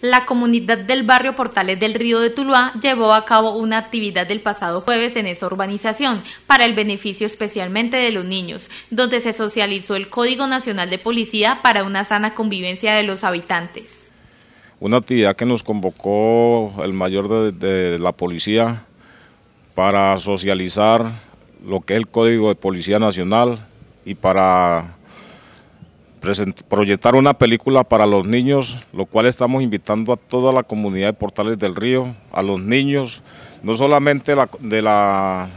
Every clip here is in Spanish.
La comunidad del barrio Portales del Río de Tuluá llevó a cabo una actividad del pasado jueves en esa urbanización para el beneficio especialmente de los niños, donde se socializó el Código Nacional de Policía para una sana convivencia de los habitantes. Una actividad que nos convocó el mayor de la policía para socializar lo que es el Código de Policía Nacional y para proyectar una película para los niños, lo cual estamos invitando a toda la comunidad de Portales del Río, a los niños, no solamente de, la,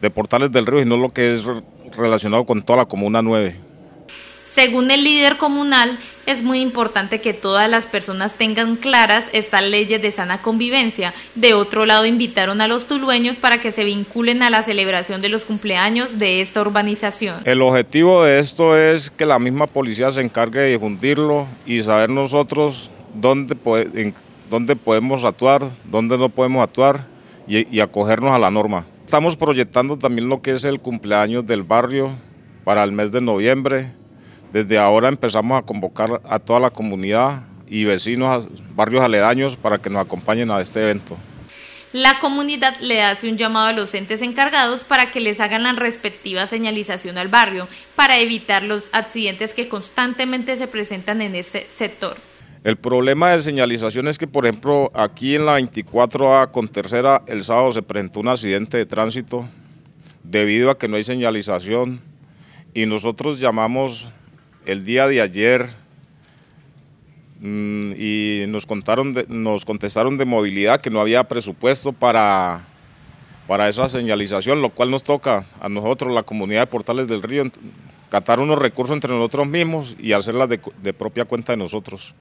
de Portales del Río, sino lo que es relacionado con toda la Comuna 9. Según el líder comunal, es muy importante que todas las personas tengan claras estas leyes de sana convivencia. De otro lado, invitaron a los tulueños para que se vinculen a la celebración de los cumpleaños de esta urbanización. El objetivo de esto es que la misma policía se encargue de difundirlo y saber nosotros dónde, dónde podemos actuar, dónde no podemos actuar y, y acogernos a la norma. Estamos proyectando también lo que es el cumpleaños del barrio para el mes de noviembre desde ahora empezamos a convocar a toda la comunidad y vecinos, barrios aledaños para que nos acompañen a este evento. La comunidad le hace un llamado a los entes encargados para que les hagan la respectiva señalización al barrio para evitar los accidentes que constantemente se presentan en este sector. El problema de señalización es que, por ejemplo, aquí en la 24A con tercera, el sábado se presentó un accidente de tránsito debido a que no hay señalización y nosotros llamamos el día de ayer mm, y nos, contaron nos contestaron de movilidad que no había presupuesto para, para esa señalización, lo cual nos toca a nosotros, la comunidad de Portales del Río, catar unos recursos entre nosotros mismos y hacerlas de propia cuenta de nosotros.